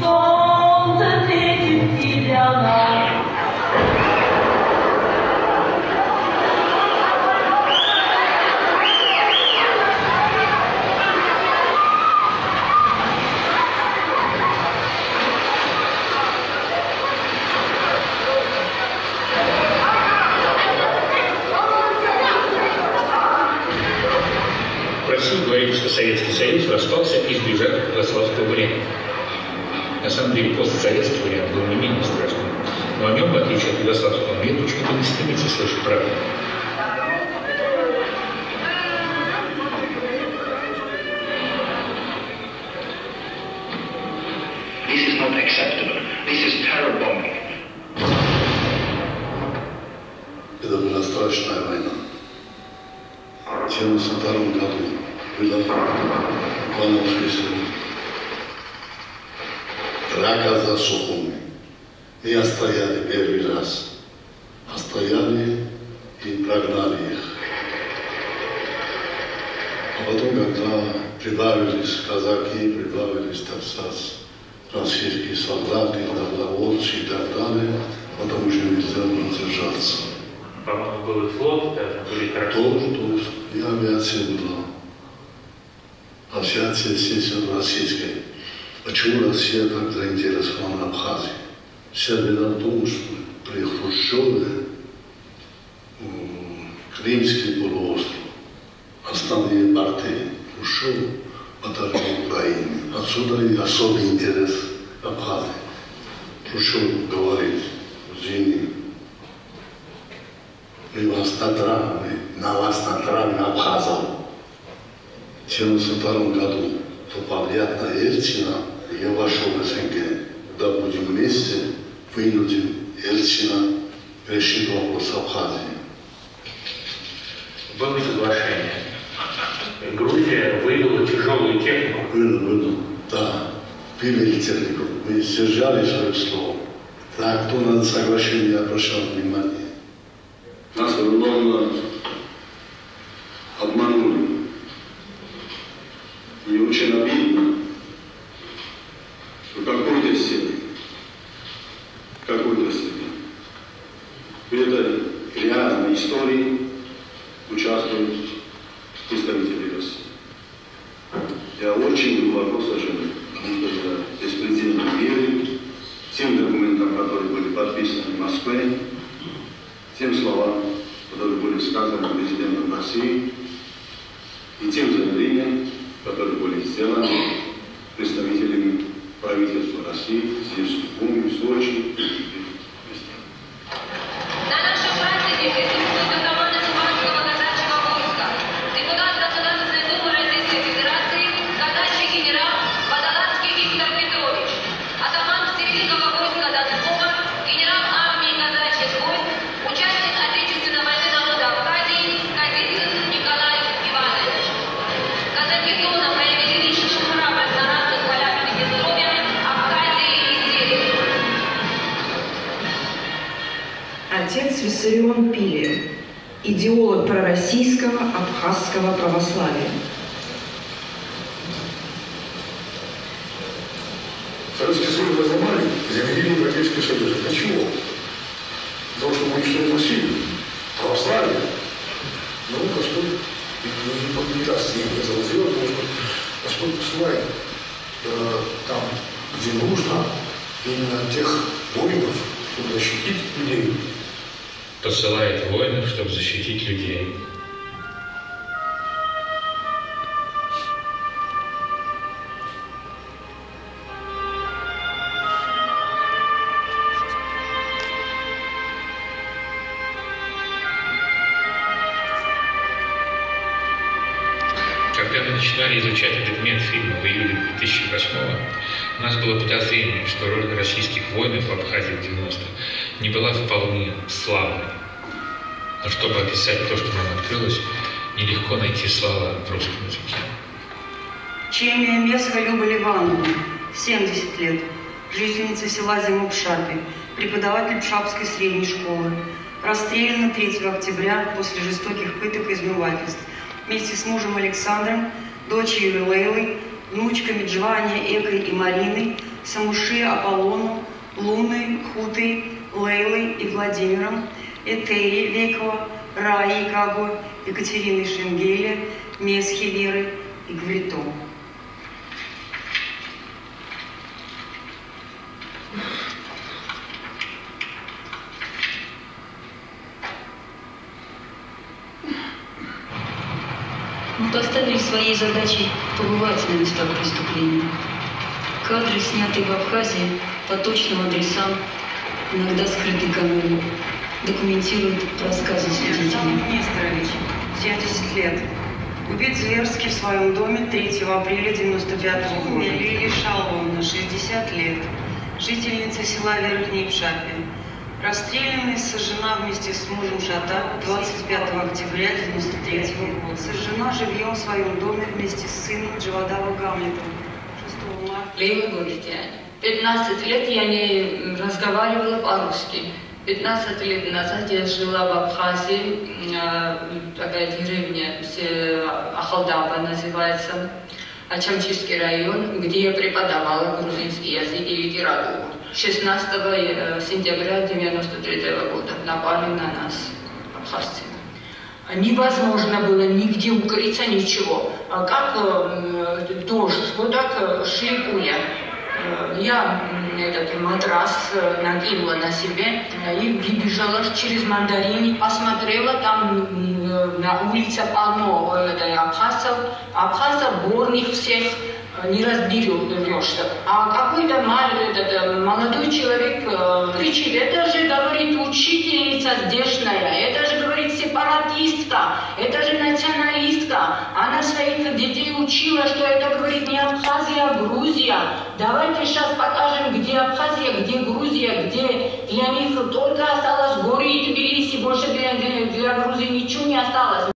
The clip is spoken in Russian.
солнце светит и для нас. В России говорили, что Советский Союз распался из бежать югославского варианта. На самом деле, постсоветский вариант был не менее страшным. Но о нем, в отличие от югославского, мир почему-то не стремится слышать правду. This is not acceptable. This is terror bombing. Это была страшная война. В 1972 году была Ивановский За Сухуми. И стояли первый раз. А стояли и прогнали их. А потом, когда прибавились казаки, прибавились, сказать, российские солдаты, добровольцы и так далее, потом уже нельзя было держаться. По-моему, был и флот, были Тоже, тоже. И авиация была. Авиация, естественно, российская. Почему Россия так заинтересована Абхазией? Вся беда в том, что при Хрущеве Крымский полуостров, основные партии Хрущева подарили Украине. Отсюда и особый интерес Абхазии. Хрущев говорит Зине, мы вас натравили, на вас натравили Абхазов. В 1972 году то на Ельцина, я вошел в СНГ, когда будем вместе, вынудим Ельцина решить вопрос Абхазии. Было соглашение. Грузия вывела тяжелую технику. Было, было, да, вывели технику, мы сдержали свое слово. Так, кто на соглашение обращал внимания. Нас рандомно обманули. И очень обидно, что какой-то степени, какой-то степени, в этой реальной истории участвуют представители России. Я очень глубоко сожалею, потому что я беспредельно верю тем документам, которые были подписаны в Москве, тем словам, которые были сказаны президентом России, и тем заявлениям, которые были сделаны представителями правительства России здесь, в Гуме, в Сочи Отец Виссарион Пиле, идеолог пророссийского абхазского православия. Советский Союз разломали, заменили Европейский Союз. Для чего? Для того, чтобы уничтожить Россию, православие. Ну, Господь не, не, не даст им этого сделать, потому что Господь посылает э, там, где нужно, именно тех воинов, чтобы защитить людей. Посылает воинов, чтобы защитить людей. Когда мы начинали изучать этот медфильм в июле 2008 у нас было подозрение, что роль российских воинов в Абхазии в 90 не была вполне славной. Но чтобы описать то, что нам открылось, нелегко найти слова в русском языке. Чемия Месха Люба Ливановна, 70 лет, жительница села Зимопшапи, преподаватель Пшапской средней школы. Расстреляна 3 октября после жестоких пыток и измывательств вместе с мужем Александром, дочерью Лейлой, внучками Джвани, Экой и Мариной Самуши Аполлону, Луны, Хуты, Лейлы и Владимиром, Этери Векова, Раи Кагу, Екатерины Шенгеля, Месхи Веры и Гврито. Мы поставили своей задачей побывать на местах преступления. Кадры, снятые в Абхазии по точным адресам, иногда скрытые камерой, документируют рассказы свидетелей. Александр Нестерович, 70 лет. Убит зверски в своем доме 3 апреля 95 года. Лилия Шаловна, 60 лет. Жительница села Верхний Пшапин. Расстреляна и сожжена вместе с мужем Шатаку 25 октября 93 года. Сожжена живьем в своем доме вместе с сыном Джавадава Гамлетом 6 марта. Лейла я 15 лет я не разговаривала по-русски. 15 лет назад я жила в Абхазии, э, такая деревня, се- Ахалдаба называется, Ачамчирский район, где я преподавала грузинский язык и литературу. 16 э, сентября 93 года напали на нас, абхазцы. Невозможно было нигде укрыться, ничего. А Как э, дождь, вот так э, шли пуля. Я этот матрас э, накинула на себе э, и бежала через мандарин, посмотрела, там э, на улице полно это, абхазцев, абхазцев, горных всех, не разберешься. А какой-то молодой человек кричит, это же, говорит, учительница здешняя, это же, говорит, сепаратистка, это же националистка. Своих детей учила, что это, говорит, не Абхазия, а Грузия. Давайте сейчас покажем, где Абхазия, где Грузия, где для них только осталось горы и Тбилиси, больше для, для Грузии ничего не осталось.